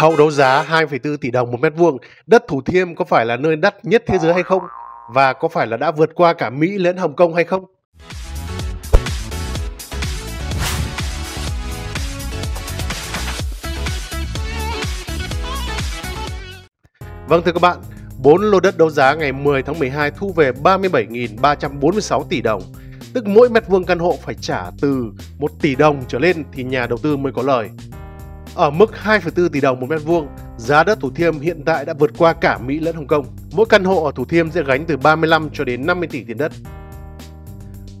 Hậu đấu giá 2,4 tỷ đồng một mét vuông, đất Thủ Thiêm có phải là nơi đắt nhất thế giới hay không? Và có phải là đã vượt qua cả Mỹ lẫn Hồng Kông hay không? Vâng thưa các bạn, 4 lô đất đấu giá ngày 10 tháng 12 thu về 37.346 tỷ đồng, tức mỗi mét vuông căn hộ phải trả từ 1 tỷ đồng trở lên thì nhà đầu tư mới có lời. Ở mức 2,4 tỷ đồng một mét vuông, giá đất Thủ Thiêm hiện tại đã vượt qua cả Mỹ lẫn Hồng Kông. Mỗi căn hộ ở Thủ Thiêm sẽ gánh từ 35 cho đến 50 tỷ tiền đất.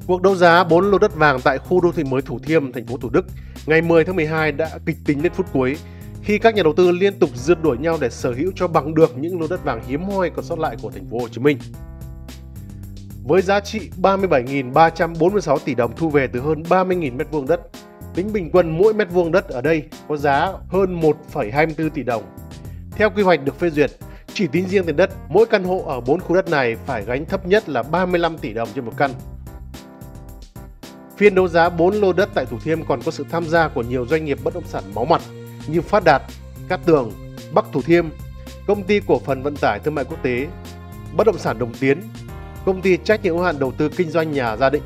Cuộc đấu giá 4 lô đất vàng tại khu đô thị mới Thủ Thiêm, thành phố Thủ Đức ngày 10 tháng 12 đã kịch tính đến phút cuối khi các nhà đầu tư liên tục rượt đuổi nhau để sở hữu cho bằng được những lô đất vàng hiếm hoi còn sót lại của thành phố Hồ Chí Minh. Với giá trị 37.346 tỷ đồng thu về từ hơn 30.000 m2 đất, tính bình quân mỗi mét vuông đất ở đây có giá hơn 1,24 tỷ đồng. Theo quy hoạch được phê duyệt, chỉ tính riêng tiền đất, mỗi căn hộ ở 4 khu đất này phải gánh thấp nhất là 35 tỷ đồng trên một căn. Phiên đấu giá 4 lô đất tại Thủ Thiêm còn có sự tham gia của nhiều doanh nghiệp bất động sản máu mặt như Phát Đạt, Cát Tường, Bắc Thủ Thiêm, Công ty cổ phần vận tải thương mại quốc tế, Bất động sản Đồng Tiến, Công ty trách nhiệm hữu hạn đầu tư kinh doanh nhà gia định.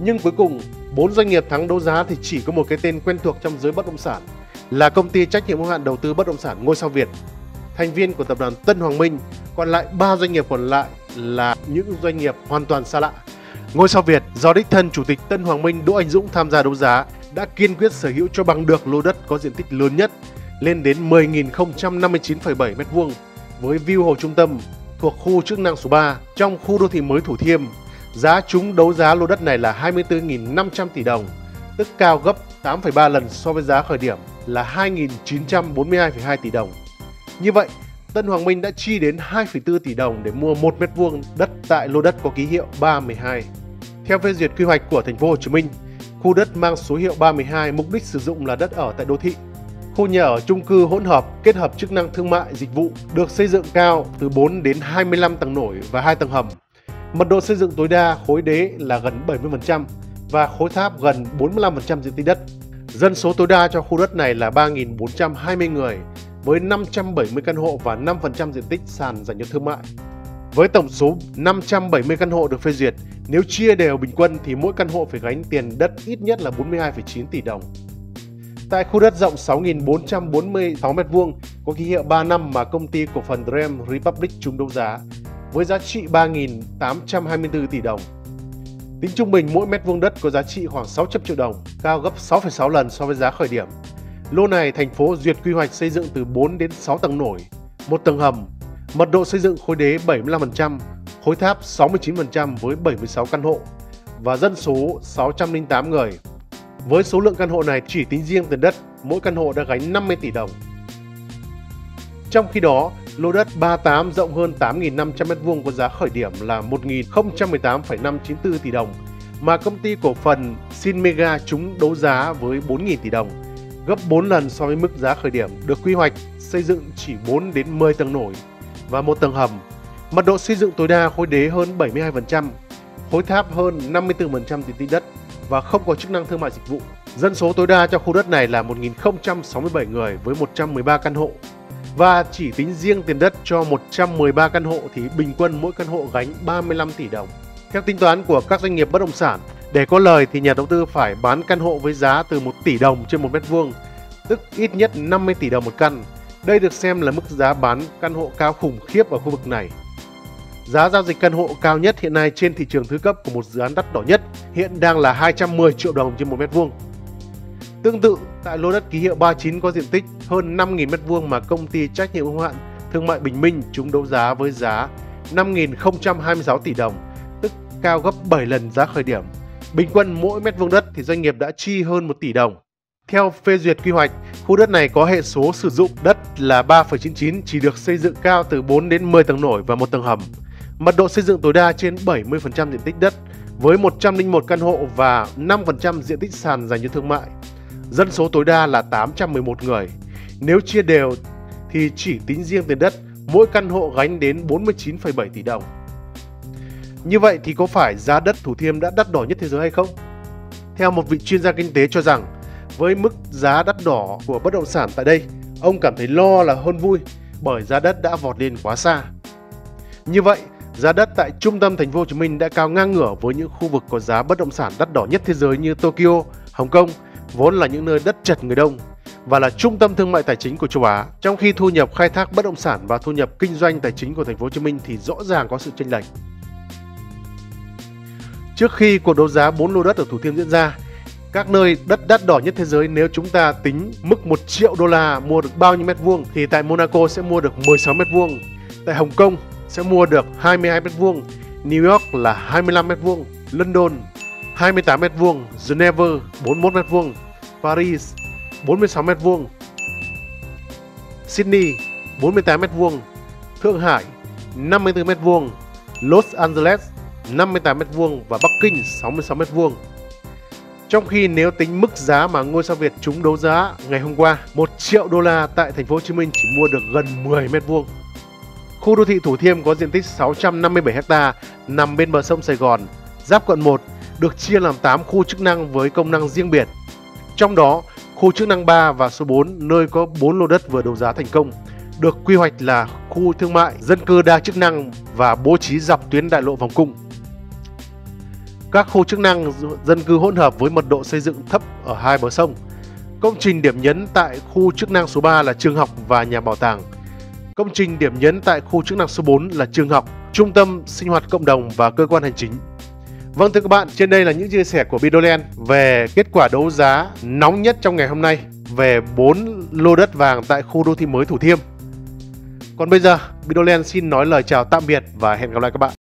Nhưng cuối cùng, bốn doanh nghiệp thắng đấu giá thì chỉ có một cái tên quen thuộc trong giới bất động sản là công ty trách nhiệm hữu hạn đầu tư bất động sản Ngôi sao Việt, thành viên của tập đoàn Tân Hoàng Minh. Còn lại ba doanh nghiệp còn lại là những doanh nghiệp hoàn toàn xa lạ. Ngôi sao Việt do đích thân chủ tịch Tân Hoàng Minh Đỗ Anh Dũng tham gia đấu giá đã kiên quyết sở hữu cho bằng được lô đất có diện tích lớn nhất lên đến 10.059,7 m2 với view hồ trung tâm thuộc khu chức năng số 3 trong khu đô thị mới Thủ Thiêm. Giá chúng đấu giá lô đất này là 24.500 tỷ đồng, tức cao gấp 8,3 lần so với giá khởi điểm là 2.942,2 tỷ đồng. Như vậy, Tân Hoàng Minh đã chi đến 2,4 tỷ đồng để mua 1 mét vuông đất tại lô đất có ký hiệu 312. Theo phê duyệt quy hoạch của thành phố Hồ Chí Minh, Khu đất mang số hiệu 312 mục đích sử dụng là đất ở tại đô thị. Khu nhà ở chung cư hỗn hợp kết hợp chức năng thương mại dịch vụ được xây dựng cao từ 4 đến 25 tầng nổi và 2 tầng hầm. Mật độ xây dựng tối đa khối đế là gần 70% và khối tháp gần 45% diện tích đất. Dân số tối đa cho khu đất này là 3.420 người với 570 căn hộ và 5% diện tích sàn dành cho thương mại. Với tổng số 570 căn hộ được phê duyệt, nếu chia đều bình quân thì mỗi căn hộ phải gánh tiền đất ít nhất là 42,9 tỷ đồng. Tại khu đất rộng 6.446 m2 có ký hiệu 3 năm mà công ty cổ phần Dream Republic trúng đấu giá với giá trị 3.824 tỷ đồng. Tính trung bình mỗi mét vuông đất có giá trị khoảng 600 triệu đồng, cao gấp 6,6 lần so với giá khởi điểm. Lô này thành phố duyệt quy hoạch xây dựng từ 4 đến 6 tầng nổi, một tầng hầm, mật độ xây dựng khối đế 75%, khối tháp 69% với 76 căn hộ và dân số 608 người. Với số lượng căn hộ này chỉ tính riêng tiền đất, mỗi căn hộ đã gánh 50 tỷ đồng. Trong khi đó, lô đất 38 rộng hơn 8.500 m2 có giá khởi điểm là 1.018,594 tỷ đồng, mà công ty cổ phần Sinmega trúng đấu giá với 4.000 tỷ đồng, gấp 4 lần so với mức giá khởi điểm được quy hoạch xây dựng chỉ 4 đến 10 tầng nổi và một tầng hầm Mật độ xây dựng tối đa khối đế hơn 72%, khối tháp hơn 54% diện tích đất và không có chức năng thương mại dịch vụ. Dân số tối đa cho khu đất này là 1.067 người với 113 căn hộ. Và chỉ tính riêng tiền đất cho 113 căn hộ thì bình quân mỗi căn hộ gánh 35 tỷ đồng. Theo tính toán của các doanh nghiệp bất động sản, để có lời thì nhà đầu tư phải bán căn hộ với giá từ 1 tỷ đồng trên một mét vuông, tức ít nhất 50 tỷ đồng một căn. Đây được xem là mức giá bán căn hộ cao khủng khiếp ở khu vực này. Giá giao dịch căn hộ cao nhất hiện nay trên thị trường thứ cấp của một dự án đắt đỏ nhất hiện đang là 210 triệu đồng trên một mét vuông. Tương tự, tại lô đất ký hiệu 39 có diện tích hơn 5.000m2 mà công ty trách nhiệm hữu hạn thương mại Bình Minh chúng đấu giá với giá 5.026 tỷ đồng, tức cao gấp 7 lần giá khởi điểm. Bình quân mỗi mét vuông đất thì doanh nghiệp đã chi hơn 1 tỷ đồng. Theo phê duyệt quy hoạch, khu đất này có hệ số sử dụng đất là 3,99 chỉ được xây dựng cao từ 4 đến 10 tầng nổi và một tầng hầm. Mật độ xây dựng tối đa trên 70% diện tích đất với 101 căn hộ và 5% diện tích sàn dành cho thương mại. Dân số tối đa là 811 người. Nếu chia đều thì chỉ tính riêng tiền đất, mỗi căn hộ gánh đến 49,7 tỷ đồng. Như vậy thì có phải giá đất Thủ Thiêm đã đắt đỏ nhất thế giới hay không? Theo một vị chuyên gia kinh tế cho rằng, với mức giá đắt đỏ của bất động sản tại đây, ông cảm thấy lo là hơn vui bởi giá đất đã vọt lên quá xa. Như vậy, giá đất tại trung tâm thành phố Hồ Chí Minh đã cao ngang ngửa với những khu vực có giá bất động sản đắt đỏ nhất thế giới như Tokyo, Hồng Kông, vốn là những nơi đất chật người đông và là trung tâm thương mại tài chính của châu Á. Trong khi thu nhập khai thác bất động sản và thu nhập kinh doanh tài chính của thành phố Hồ Chí Minh thì rõ ràng có sự chênh lệch. Trước khi cuộc đấu giá 4 lô đất ở Thủ Thiêm diễn ra, các nơi đất đắt đỏ nhất thế giới nếu chúng ta tính mức 1 triệu đô la mua được bao nhiêu mét vuông thì tại Monaco sẽ mua được 16 mét vuông, tại Hồng Kông sẽ mua được 22 mét vuông, New York là 25 mét vuông, London 28m2, Geneva 41m2, Paris 46m2, Sydney 48m2, Thượng Hải 54m2, Los Angeles 58m2 và Bắc Kinh 66m2. Trong khi nếu tính mức giá mà ngôi sao Việt trúng đấu giá ngày hôm qua, 1 triệu đô la tại thành phố Hồ Chí Minh chỉ mua được gần 10 mét vuông. Khu đô thị Thủ Thiêm có diện tích 657 ha nằm bên bờ sông Sài Gòn, giáp quận 1, được chia làm 8 khu chức năng với công năng riêng biệt. Trong đó, khu chức năng 3 và số 4 nơi có 4 lô đất vừa đấu giá thành công được quy hoạch là khu thương mại, dân cư đa chức năng và bố trí dọc tuyến đại lộ vòng cung. Các khu chức năng dân cư hỗn hợp với mật độ xây dựng thấp ở hai bờ sông. Công trình điểm nhấn tại khu chức năng số 3 là trường học và nhà bảo tàng. Công trình điểm nhấn tại khu chức năng số 4 là trường học, trung tâm sinh hoạt cộng đồng và cơ quan hành chính. Vâng thưa các bạn, trên đây là những chia sẻ của Bidoland về kết quả đấu giá nóng nhất trong ngày hôm nay về 4 lô đất vàng tại khu đô thị mới Thủ Thiêm. Còn bây giờ, Bidoland xin nói lời chào tạm biệt và hẹn gặp lại các bạn.